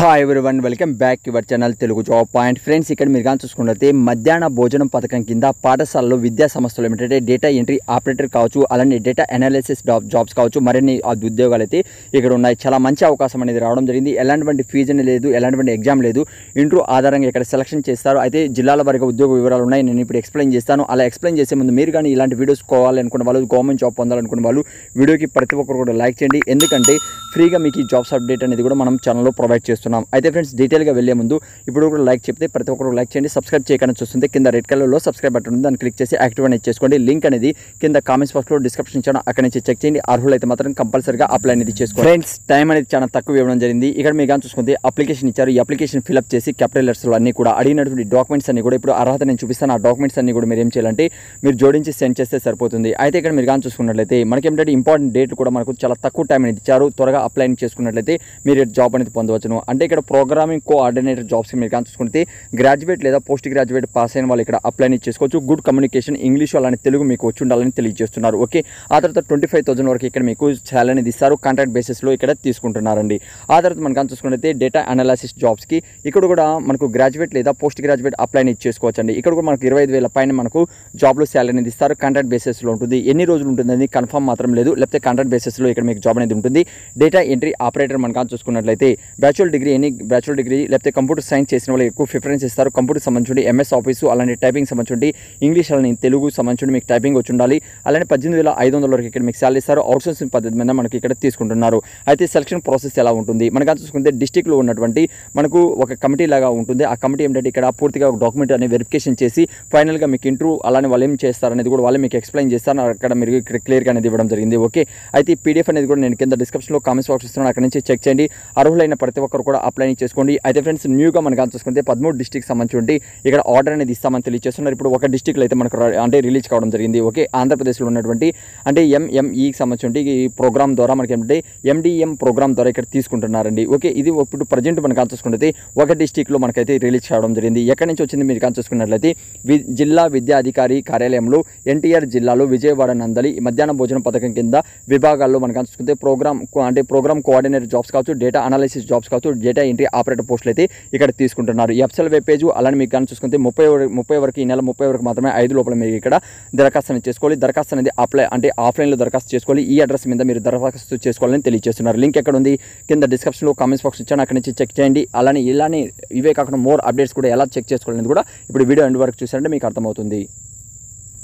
Hi one welcome back your channel Telugu job point friends ఇక్కడ మీరు కానీ చూసుకున్నట్లయితే మధ్యాహ్న భోజనం పథకం కింద పాఠశాలలో విద్యా సంస్థలు ఏమిటంటే డేటా ఎంట్రీ ఆపరేటర్ కావచ్చు అలానే డేటా అనాలిసిస్ జాబ్స్ కావచ్చు మరిన్ని ఉద్యోగాలు అయితే ఇక్కడ ఉన్నాయి. చాలా మంచి అవకాశం అనేది రావడం జరిగింది. ఎలాంటివంటి ఫీజు లేదు ఎలాంటివంటి ఎగ్జామ్ లేదు. ఇంటర్వ్యూ ఆధారంగా ఇక్కడ సెలక్షన్ చేస్తారు. అయితే జిల్లాల వరకు ఉద్యోగ వివరాలు ఉన్నాయి. నేను ఇప్పుడు ఎక్స్ప్లెయిన్ చేస్తాను. అలా ఎక్స్ప్లెయిన్ చేసే ముందు మీరు కానీ ఇలాంటి వీడియోస్ కోవాలనుకున్న వాళ్ళు గవర్నమెంట్ జాబ్ పొందాలనుకున్న వాళ్ళు వీడియోకి ప్రతి ఒక్కరు కూడా లైక్ చేయండి. ఎందుకంటే ఫ్రీగా మీకు ఈ జాబ్స్ అప్డేట్ అనేది కూడా మనం ఛానల్లో ప్రొవైడ్ చేస్తున్నాం. అయితే ఫ్రెండ్స్ డీటెయిల్గా వెళ్ళే ముందు ఇప్పుడు కూడా లైక్ చెప్తే ప్రతి ఒక్కరు లైక్ చేయండి. సబ్స్క్రైబ్ చేయకుండా చూస్తుంటే కింద రెడ్ కలర్లో సబ్స్క్రైబ్ బటన్ ఉంది. దాన్ని క్లిక్ చేసి యాక్టివ్ అనేది చేసుకోండి. లింక్ అనేది కింద కామెంట్స్ బాక్స్లో డిస్క్రిప్షన్ ఇచ్చాను. అక్కడ నుంచి చెక్ చేయండి. అర్హులైతే మాత్రం కంపల్సరీగా అప్లై అనేది చేసుకోండి. ఫ్రెండ్స్ టైం అనేది చాలా తక్కువ ఇవ్వడం జరిగింది. ఇక్కడ మీరు కానీ చూసుకుంటే అప్లికేషన్ ఇచ్చారు. ఈ అప్లికేషన్ ఫిల్అప్ చేసి క్యాపిటల్ లెటర్స్లో అన్ని కూడా అడిగినటువంటి డాక్యుమెంట్స్ అన్ని కూడా ఇప్పుడు అర్హత నేను చూపిస్తాను. ఆ డాక్యుమెంట్స్ అన్ని కూడా మీరు ఏం చేయాలంటే మీరు జోడించి సెండ్ చేస్తే సరిపోతుంది. అయితే ఇక్కడ మీరు కానీ చూసుకున్నట్లయితే మనకి ఏంటంటే ఇంపార్టెంట్ డేట్లు కూడా మనకు చాలా తక్కువ టైం అనేది ఇచ్చారు. త్వరగా అప్లై చేసుకున్నట్లయితే మీరు జాబ్ అనేది పొందవచ్చును. అంటే అంటే ఇక్కడ ప్రోగ్రామింగ్ కోఆర్డినేటర్ జాబ్స్ మీరు కానీ చూసుకుంటే గ్రాడ్యుయేట్ లేదా పోస్ట్ గ్రాడ్యుయేట్ పాస్ అయిన వాళ్ళు ఇక్కడ అప్లై చేసుకోవచ్చు. గుడ్ కమ్యూనికేషన్ ఇంగ్లీష్ అలానే తెలుగు మీకు వచ్చి ఉండాలని తెలియజేస్తున్నారు. ఓకే ఆ తర్వాత ట్వంటీ ఫైవ్ థౌసండ్ వరకు ఇక్కడ మీకు శాలరీ అనేది ఇస్తారు. కాంట్రాక్ట్ బేసిస్లో ఇక్కడ తీసుకుంటున్నారండి. ఆ తర్వాత మనం కానీ చూసుకుంటే డేటా అనాలిసిస్ జాబ్స్కి ఇక్కడ కూడా మనకు గ్రాడ్యుయేట్ లేదా పోస్ట్ గ్రాడ్యుయేట్ అప్లై చేసుకోవచ్చు చేసుకోవచ్చండి. ఇక్కడ కూడా మనకు ఇరవై ఐదు వేల పైన మనకు జాబ్లో శాలరీ అనేది ఇస్తారు. కాంట్రాక్ట్ బేసిస్లో ఉంటుంది. ఎన్ని రోజులు ఉంటుందని కన్ఫర్మ్ మాత్రం లేదు. లేకపోతే కాంట్రాక్ట్ బేసిస్లో ఇక్కడ మీకు జాబ్ అనేది ఉంటుంది. డేటా ఎంట్రీ ఆపరేటర్ మనం కానీ చూసుకున్నట్లయితే bachelor degree any bachelor degree లేకపోతే కంప్యూటర్ సైన్స్ చేసిన వాళ్ళు ఎక్కువ ప్రిఫరెన్స్ ఇస్తారు. కంప్యూటర్ సంబంధించి ఎంఎస్ ఆఫీసు అలాంటి టైపింగ్ సంబంధించి ఇంగ్లీష్ అలానే తెలుగు సంబంధించి మీకు టైపింగ్ వచ్చి ఉండాలి అలానే పద్దెనిమిది వేల ఐదు వందల వరకు ఇక్కడ మీకు శాలరీ ఇస్తారు. అవుట్సోర్సింగ్ పద్ధతి మీద మనకి ఇక్కడ తీసుకుంటున్నారు. అయితే సెలక్షన్ ప్రాసెస్ ఎలా ఉంటుంది? మనకు చూసుకుంటే డిస్టిక్లో ఉన్నటువంటి మనకు ఒక కమిటీ లాగా ఉంటుంది. ఆ కమిటీ ఏంటంటే ఇక్కడ పూర్తిగా ఒక డాక్యుమెంట్ అనేది వెరిఫికేషన్ చేసి ఫైనల్గా మీకు ఇంటర్వ్యూ అలానే వాళ్ళు ఏం చేస్తారనేది కూడా వాళ్ళు మీకు ఎక్స్ప్లెయిన్ చేస్తారు. అక్కడ మీరు ఇక్కడ క్లియర్గా అనేది ఇవ్వడం జరిగింది. ఓకే. అయితే ఈ పీడిఎఫ్ అనేది కూడా నేను కింద డిస్క్రిప్షన్లో కామెంట్స్ బాక్స్ ఇస్తున్నాను. అక్కడ నుంచి చెక్ చేయండి. అర్హులైన ప్రతి ఒక్కరు కూడా అప్లై చేసుకోండి. అయితే ఫ్రెండ్స్ న్యూగా మనకు కానీ చూసుకుంటే పదమూడు డిస్టిక్ సంబంధించి ఇక్కడ ఆర్డర్ అనేది ఇస్తామని తెలియజేస్తున్నారు. ఇప్పుడు ఒక డిస్టిక్లో అయితే మనకు అంటే రిలీజ్ కావడం జరిగింది. ఓకే ఆంధ్రప్రదేశ్లో ఉన్నటువంటి అంటే ఎంఎంఈకి సంబంధించి ఈ ప్రోగ్రామ్ ద్వారా మనకి ఏంటంటే ఎండిఎం ప్రోగ్రామ్ ద్వారా ఇక్కడ తీసుకుంటున్నారండి. ఓకే ఇది ఇప్పుడు ప్రజెంట్ మనకు చూసుకుంటే ఒక డిస్టిక్లో మనకైతే రిలీజ్ కావడం జరిగింది. ఎక్కడి నుంచి వచ్చింది మీరు కానీ చూసుకున్నట్లయితే వి- జిల్లా విద్యాధికారి కార్యాలయంలో ఎన్టీఆర్ జిల్లాలో విజయవాడ నందలి మధ్యాహ్న భోజన పథకం కింద విభాగాల్లో మనం కానీ చూసుకుంటే ప్రోగ్రామ్ అంటే ప్రోగ్రామ్ కోఆర్డినేటర్ జాబ్స్ కావచ్చు డేటా అనాలిసిస్ జాబ్స్ కావచ్చు డేటా ఎంట్రీ ఆపరేటర్ పోస్టులు అయితే ఇక్కడ తీసుకుంటున్నారు. ఈ ఎఫ్సెల్ వెబ్ పేజ్ అలానే మీకు కానీ చూసుకుంటే ముప్పై ముప్పై వరకు ఈ నెల ముప్పై వరకు మాత్రమే ఐదు లోపల మీరు ఇక్కడ దరఖాస్తు అనేది చేసుకోవాలి. దరఖాస్తు అనేది అప్లై అంటే ఆఫ్లైన్లో దరఖాస్తు చేసుకోవాలి. ఈ అడ్రస్ మీద మీరు దరఖాస్తు చేసుకోవాలని తెలియజేస్తున్నారు. లింక్ ఎక్కడ ఉంది? కింద డిస్క్రిప్షన్లో కామెంట్స్ బాక్స్ ఇచ్చాను. అక్కడ నుంచి చెక్ చేయండి. అలానే ఇలానే ఇవే కాకుండా మోర్ అప్డేట్స్ కూడా ఎలా చెక్ చేసుకోవాలనేది కూడా ఇప్పుడు వీడియో ఎండ్ వరకు చూసారంటే మీకు అర్థమవుతుంది.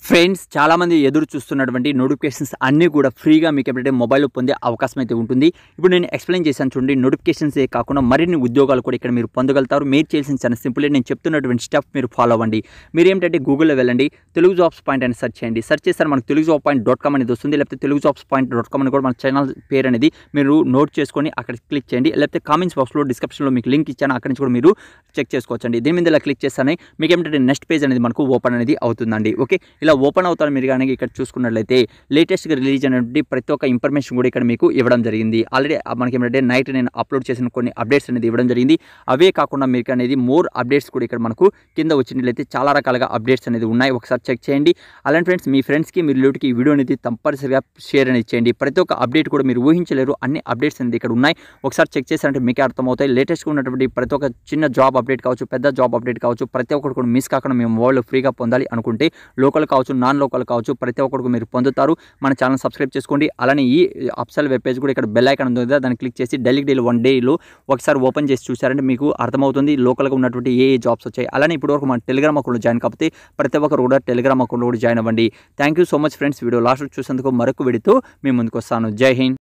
ఫ్రెండ్స్ చాలామంది ఎదురు చూస్తున్నటువంటి నోటిఫికేషన్స్ అన్నీ కూడా ఫ్రీగా మీకు ఎప్పుడైతే మొబైల్లో పొందే అవకాశం అయితే ఉంటుంది. ఇప్పుడు నేను ఎక్స్ప్లెయిన్ చేశాను చూడండి నోటిఫికేషన్స్ ఏ కాకుండా మరిన్ని ఉద్యోగాలు కూడా ఇక్కడ మీరు పొందగలుగుతారు. మీరు చేసిన చాలా సింపుల్ నేను చెప్తున్నటువంటి స్టెప్ మీరు ఫాలో అవ్వండి. మీరు ఏంటంటే గూగుల్లో వెళ్ళండి తెలుగు జాబ్స్ పాయింట్ అని సెర్చ్ చేయండి. సెర్చ్ చేస్తారు మనకు Telugu job point dot com అనేది వస్తుంది. లేకపోతే Telugu jobs point dot com అని కూడా మన ఛానల్ పేరు అనేది మీరు నోట్ చేసుకొని అక్కడ క్లిక్ చేయండి. లేకపోతే కామెంట్స్ బాక్స్లో డిస్క్రిప్షన్లో మీకు లింక్ ఇచ్చాను. అక్కడి నుంచి కూడా మీరు చెక్ చేసుకోవచ్చండి. దీని మీద ఇలా క్లిక్ చేస్తానే మీకు ఏంటంటే నెక్స్ట్ పేజ్ అనేది మనకు ఓపెన్ అనేది అవుతుందండి. ఓకే ఇలా ఓపెన్ అవుతారు మీరు కానీ ఇక్కడ చూసుకున్నట్లయితే లేటెస్ట్గా రిలీజ్ అయినటువంటి ప్రతి ఒక్క ఇన్ఫర్మేషన్ కూడా ఇక్కడ మీకు ఇవ్వడం జరిగింది. ఆల్రెడీ మనకి ఏంటంటే నైట్ నేను అప్లోడ్ చేసిన కొన్ని అప్డేట్స్ అనేది ఇవ్వడం జరిగింది. అవే కాకుండా మీకు అనేది మోర్ అప్డేట్స్ కూడా ఇక్కడ మనకు కింద వచ్చినట్లయితే చాలా రకాలుగా అప్డేట్స్ అనేది ఉన్నాయి. ఒకసారి చెక్ చేయండి. అలాంటి ఫ్రెండ్స్ మీ ఫ్రెండ్స్కి మీరు రిలేటివ్కి ఈ వీడియో అనేది తప్పనిసరిగా షేర్ అనేది చేయండి. ప్రతి ఒక్క అప్డేట్ కూడా మీరు ఊహించలేరు. అన్ని అప్డేట్స్ అనేది ఇక్కడ ఉన్నాయి. ఒకసారి చెక్ చేశారంటే మీకే అర్థమవుతాయి. లేటెస్ట్గా ఉన్నటువంటి ప్రతి ఒక్క చిన్న జాబ్ అప్డేట్ కావచ్చు పెద్ద జాబ్ అప్డేట్ కావచ్చు ప్రతి ఒక్కరు కూడా మిస్ కాకుండా మేము వరల్డ్ ఫ్రీగా పొందాలి అనుకుంటే లోకల్ కావచ్చు నాన్ లోకల్ కావచ్చు ప్రతి ఒక్కరికి మీరు పొందుతారు. మన ఛానల్ సబ్స్క్రైబ్ చేసుకోండి. అలానే ఈ అప్సల్ వెబ్ పేజ్ కూడా ఇక్కడ బెల్ ఐకాన్ ఉంది దాన్ని క్లిక్ చేసి డైలీ డైలీ వన్ డేలో ఒకసారి ఓపెన్ చేసి చూసారంటే మీకు అర్థమవుతుంది. లోకల్గా ఉన్నటువంటి ఏ ఏ జాబ్స్ వచ్చాయి. అలానే ఇప్పటివరకు మన టెలిగ్రామ్ అకౌంట్లో జాయిన్ కాకపోతే ప్రతి ఒక్కరు కూడా టెలిగ్రామ్ అకౌంట్లో కూడా జాయిన్ అవ్వండి. Thank you so much friends. Video last చూసేందుకు మరొక వీడితో మేము ముందుకు వస్తాను. జై హింద్.